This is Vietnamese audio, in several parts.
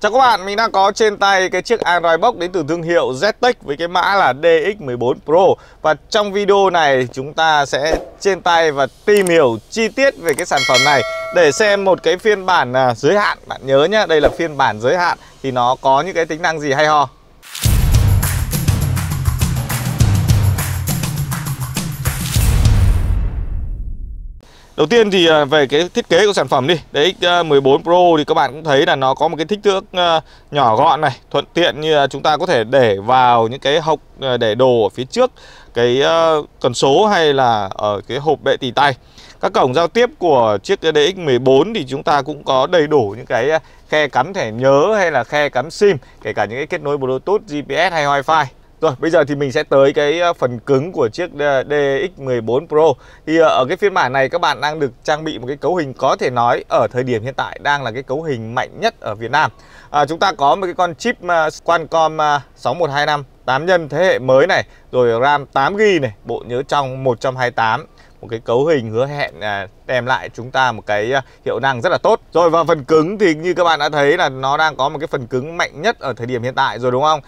Chào các bạn, mình đang có trên tay cái chiếc Android Box đến từ thương hiệu ZTEC với cái mã là DX14 Pro. Và trong video này chúng ta sẽ trên tay và tìm hiểu chi tiết về cái sản phẩm này. Để xem một cái phiên bản à, giới hạn, bạn nhớ nhá, đây là phiên bản giới hạn Thì nó có những cái tính năng gì hay ho. Đầu tiên thì à, về cái thiết kế của sản phẩm đi. DX14 à, Pro thì các bạn cũng thấy là nó có một cái kích thước à, nhỏ gọn này Thuận tiện như chúng ta có thể để vào những cái hộc để đồ ở phía trước Cái cần số hay là ở cái hộp bệ tỉ tay. Các cổng giao tiếp của chiếc DX14 thì chúng ta cũng có đầy đủ những cái khe cắm thẻ nhớ hay là khe cắm sim Kể cả những cái kết nối Bluetooth, GPS hay Wi-Fi rồi bây giờ thì mình sẽ tới cái ờ, phần cứng của chiếc DX14 Pro. Thì ờ, ở cái phiên bản này các bạn đang được trang bị một cái cấu hình có thể nói ở thời điểm hiện tại đang là cái cấu hình mạnh nhất ở Việt Nam. À, Chúng ta có một cái con chip ờ, Qualcomm 6125 8 nhân thế hệ mới này Rồi RAM 8GB này, bộ nhớ trong 128 một cái cấu hình hứa hẹn à, đem lại chúng ta một cái hiệu năng rất là tốt. Rồi vào phần cứng thì như các bạn đã thấy là nó đang có một cái phần cứng mạnh nhất ở thời điểm hiện tại rồi đúng không?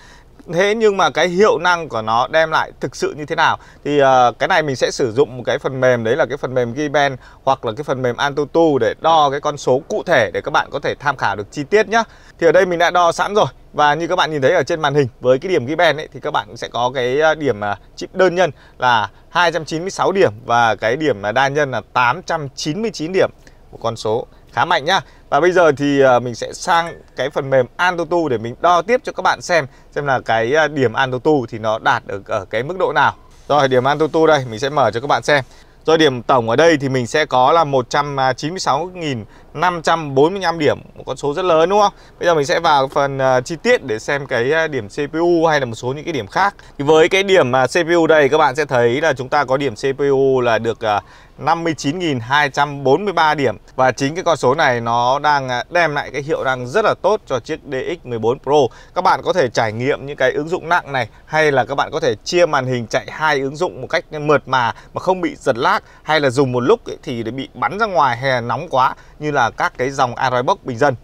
Thế nhưng mà cái hiệu năng của nó đem lại thực sự như thế nào? Thì uh, cái này mình sẽ sử dụng một cái phần mềm Đấy là cái phần mềm Giben Hoặc là cái phần mềm Antutu để đo cái con số cụ thể Để các bạn có thể tham khảo được chi tiết nhá. Thì ở đây mình đã đo sẵn rồi Và như các bạn nhìn thấy ở trên màn hình Với cái điểm Giben ấy Thì các bạn sẽ có cái ờ, điểm ờ, chip đơn nhân là 296 điểm Và cái điểm đa nhân là 899 điểm. Một con số khá mạnh nhá. Và bây giờ thì à, mình sẽ sang cái phần mềm Antutu để mình đo tiếp cho các bạn xem Xem là cái à, điểm Antutu thì nó đạt được ở cái mức độ nào. Rồi điểm Antutu đây mình sẽ mở cho các bạn xem. Rồi điểm tổng ở đây thì mình sẽ có là 196.545 điểm Một con số rất lớn đúng không? Bây giờ mình sẽ vào phần uh, chi tiết để xem cái điểm CPU hay là một số những cái điểm khác. Thì với cái điểm uh, CPU đây các bạn sẽ thấy là chúng ta có điểm CPU là được uh, 59.243 điểm. Và chính cái con số này nó đang à, đem lại cái hiệu năng rất là tốt cho chiếc DX14 Pro. Các bạn có thể trải nghiệm những cái ứng dụng nặng này, Hay là các bạn có thể chia màn hình chạy hai ứng dụng một cách mượt mà Mà không bị giật lag, Hay là dùng một lúc thì bị bắn ra ngoài hay là nóng quá, Như là các cái dòng Android Box bình dân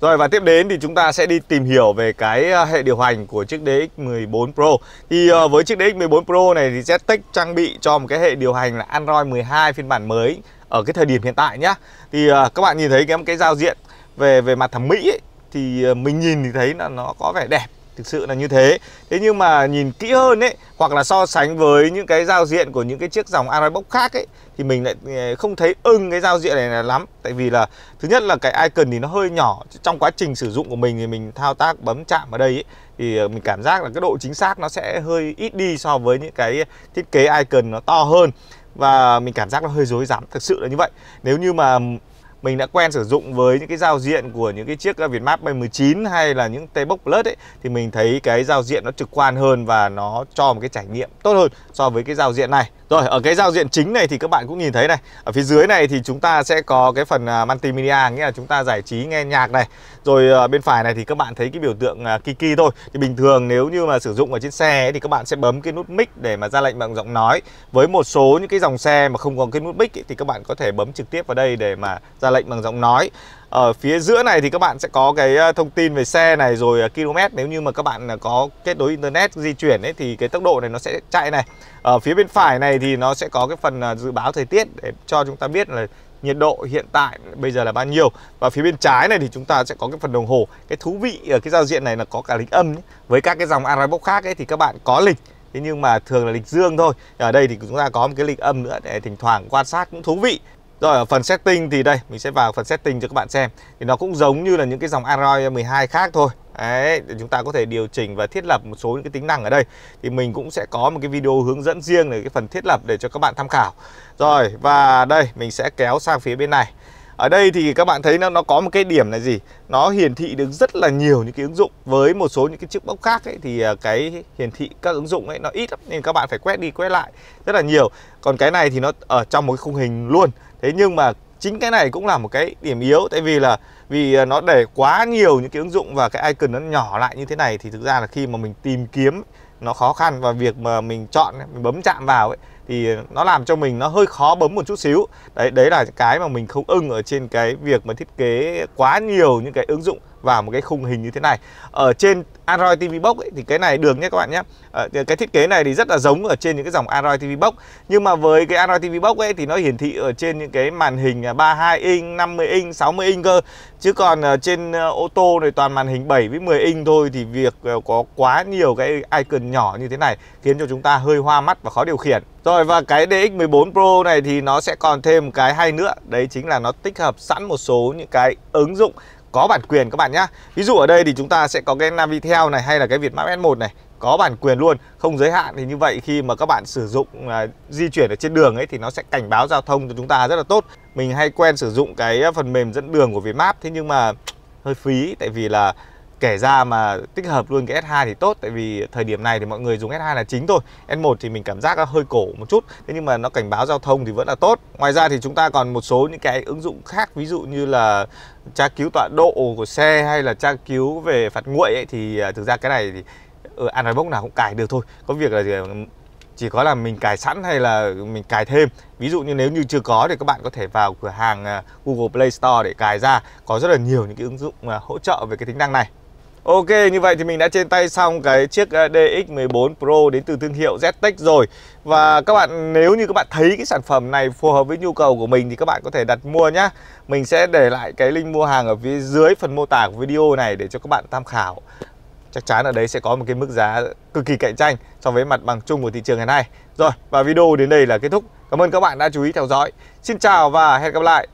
rồi và tiếp đến thì chúng ta sẽ đi tìm hiểu về cái ờ, hệ điều hành của chiếc DX14 Pro. Thì ờ, với chiếc DX14 Pro này thì Ztech trang bị cho một cái hệ điều hành là Android 12 phiên bản mới ở cái thời điểm hiện tại nhá. Thì ờ, các bạn nhìn thấy cái cái giao diện về về mặt thẩm mỹ ấy, thì mình nhìn thì thấy là nó có vẻ đẹp thực sự là như thế. Thế nhưng mà nhìn kỹ hơn ấy hoặc là so sánh với những cái giao diện của những cái chiếc dòng Android Box khác ấy thì mình lại ờ, không thấy ưng cái giao diện này là lắm. Tại vì là thứ nhất là cái icon thì nó hơi nhỏ. Trong quá trình sử dụng của mình thì mình thao tác bấm chạm ở đây ấy, thì ờ, mình cảm giác là cái độ chính xác nó sẽ hơi ít đi so với những cái thiết kế icon nó to hơn. Và mình cảm giác nó hơi rối rắm. Thực sự là như vậy. Nếu như mà mình đã quen sử dụng với những cái giao diện của những cái chiếc ờ, Vietmap B19 hay là những T-Box Plus ấy, thì mình thấy cái giao diện nó trực quan hơn và nó cho một cái trải nghiệm tốt hơn so với cái giao diện này. Rồi ở cái giao diện chính này thì các bạn cũng nhìn thấy này. Ở phía dưới này thì chúng ta sẽ có cái phần à, multimedia Nghĩa là chúng ta giải trí nghe nhạc này. Rồi à, bên phải này thì các bạn thấy cái biểu tượng à, Kiki thôi. Thì bình thường nếu như mà sử dụng ở trên xe ấy, thì các bạn sẽ bấm cái nút mic để mà ra lệnh bằng giọng nói. Với một số những cái dòng xe mà không có cái nút mic ấy, thì các bạn có thể bấm trực tiếp vào đây để mà ra lệnh bằng giọng nói ở phía giữa này thì các bạn sẽ có cái ờ, thông tin về xe này, rồi ờ, km nếu như mà các bạn ờ, có kết nối internet di chuyển ấy, thì cái tốc độ này nó sẽ chạy này. Ở phía bên phải này thì nó sẽ có cái phần dự báo thời tiết để cho chúng ta biết là nhiệt độ hiện tại bây giờ là bao nhiêu. Và phía bên trái này thì chúng ta sẽ có cái phần đồng hồ. Cái thú vị ở cái giao diện này là có cả lịch âm ấy. với các cái dòng Android Box khác ấy thì các bạn có lịch, thế nhưng mà thường là lịch dương thôi. Ở đây thì chúng ta có một cái lịch âm nữa để thỉnh thoảng quan sát cũng thú vị rồi ở phần setting thì đây mình sẽ vào phần setting cho các bạn xem. Thì nó cũng giống như là những cái dòng Android 12 khác thôi. Đấy, để chúng ta có thể điều chỉnh và thiết lập một số những cái tính năng ở đây. Thì mình cũng sẽ có một cái video hướng dẫn riêng về cái phần thiết lập để cho các bạn tham khảo. Rồi và đây mình sẽ kéo sang phía bên này. Ở đây thì các bạn thấy nó nó có một cái điểm là gì? Nó hiển thị được rất là nhiều những cái ứng dụng. Với một số những cái chiếc bóc khác ấy thì à, cái hiển thị các ứng dụng ấy nó ít lắm nên các bạn phải quét đi quét lại rất là nhiều. Còn cái này thì nó ở trong một cái khung hình luôn thế nhưng mà chính cái này cũng là một cái điểm yếu, tại vì là, vì à, nó để quá nhiều những cái ứng dụng và cái icon nó nhỏ lại như thế này thì thực ra là khi mà mình tìm kiếm nó khó khăn và việc mà mình chọn mình bấm chạm vào ấy thì nó làm cho mình nó hơi khó bấm một chút xíu. Đấy đấy là cái mà mình không ưng ở trên cái việc mà thiết kế quá nhiều những cái ứng dụng vào một cái khung hình như thế này. Ở trên Android TV Box ấy, thì cái này được nhé các bạn nhé. Ờ, cái thiết kế này thì rất là giống ở trên những cái dòng Android TV Box. Nhưng mà với cái Android TV Box ấy thì nó hiển thị ở trên những cái màn hình à, 32 inch 50 inch 60 inch cơ. Chứ còn ờ, trên ờ, ô tô này toàn màn hình 7 với 10 inch thôi thì việc ờ, có quá nhiều cái icon nhỏ như thế này khiến cho chúng ta hơi hoa mắt và khó điều khiển rồi và cái DX14 Pro này thì nó sẽ còn thêm cái hay nữa. Đấy chính là nó tích hợp sẵn một số những cái ứng dụng có bản quyền các bạn nhá. Ví dụ ở đây thì chúng ta sẽ có cái Navitel này hay là cái Vietmap S1 này có bản quyền luôn không giới hạn. Thì như vậy khi mà các bạn sử dụng uh, di chuyển ở trên đường ấy thì nó sẽ cảnh báo giao thông cho chúng ta rất là tốt. Mình hay quen sử dụng cái phần mềm dẫn đường của Vietmap thế nhưng mà hơi phí tại vì là kể ra mà tích hợp luôn cái S2 thì tốt tại vì thời điểm này thì mọi người dùng S2 là chính thôi. S1 thì mình cảm giác nó hơi cổ một chút thế nhưng mà nó cảnh báo giao thông thì vẫn là tốt. Ngoài ra thì chúng ta còn một số những cái ứng dụng khác ví dụ như là tra cứu tọa độ của xe hay là tra cứu về phạt nguội ấy, thì à, thực ra cái này thì ở Android Box nào cũng cài được thôi. Có việc là chỉ có là mình cài sẵn hay là mình cài thêm. Ví dụ như nếu như chưa có thì các bạn có thể vào cửa hàng à, Google Play Store để cài ra. Có rất là nhiều những cái ứng dụng à, hỗ trợ về cái tính năng này. Ok, như vậy thì mình đã trên tay xong cái chiếc ờ, DX14 Pro đến từ thương hiệu Ztech rồi. Và các bạn nếu như các bạn thấy cái sản phẩm này phù hợp với nhu cầu của mình thì các bạn có thể đặt mua nhé Mình sẽ để lại cái link mua hàng ở phía dưới phần mô tả của video này để cho các bạn tham khảo. Chắc chắn ở đấy sẽ có một cái mức giá cực kỳ cạnh tranh so với mặt bằng chung của thị trường ngày nay. Rồi, và video đến đây là kết thúc. Cảm ơn các bạn đã chú ý theo dõi. Xin chào và hẹn gặp lại.